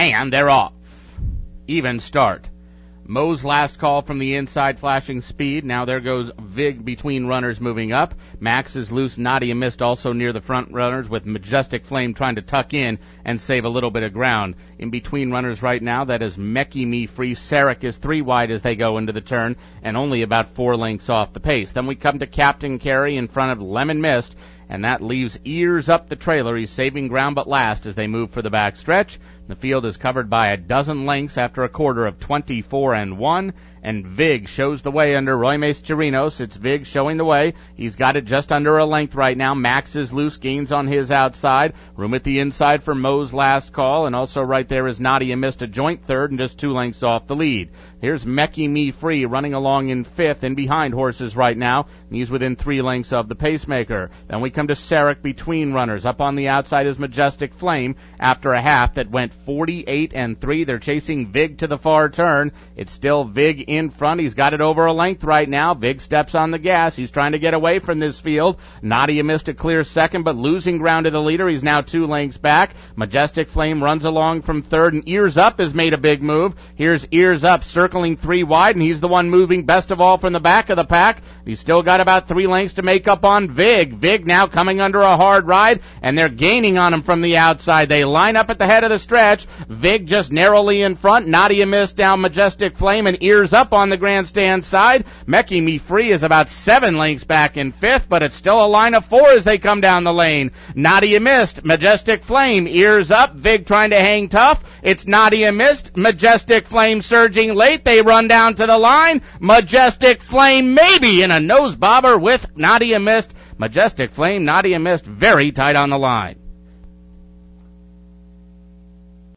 And they're off. Even start. Mo's last call from the inside flashing speed. Now there goes Vig between runners moving up. Max is loose. Nadia Mist also near the front runners with Majestic Flame trying to tuck in and save a little bit of ground. In between runners right now, that is Mecke Me Free. Serick is three wide as they go into the turn and only about four lengths off the pace. Then we come to Captain Carey in front of Lemon Mist and that leaves Earzup the trailer. He's saving ground but last as they move for the back stretch. The field is covered by a dozen lengths after a quarter of 24 and 1 and Vig shows the way under Roy Chirinos. It's Vig showing the way. He's got it just under a length right now. Max is loose, gains on his outside. Room at the inside for Mo's last call, and also right there is Nadia Mist a joint third and just two lengths off the lead. Here's Mecke Me Free running along in fifth and behind horses right now. He's within three lengths of the pacemaker. Then we come to Serick between runners. Up on the outside is Majestic Flame after a half that went 48 and 3. They're chasing Vig to the far turn. It's still Vig in front. He's got it over a length right now. Vig steps on the gas. He's trying to get away from this field. Nadia Mist a clear second, but losing ground to the leader. He's now two lengths back. Majestic Flame runs along from third and Earzup has made a big move. Here's Earzup circling three wide, and he's the one moving best of all from the back of the pack. He's still got about three lengths to make up on Vig. Vig now coming under a hard ride, and they're gaining on him from the outside. They line up at the head of the stretch. Vig just narrowly in front. Nadia Mist down Majestic Flame and Earzup on the grandstand side. Mecke Me Free is about seven lengths back in fifth, but it's still a line of four as they come down the lane. Nadia Mist. Majestic Flame Earzup. Vig trying to hang tough. It's Nadia Mist. Majestic Flame surging late. They run down to the line. Majestic Flame maybe in a nose bobber with Nadia Mist. Majestic Flame, Nadia Mist very tight on the line.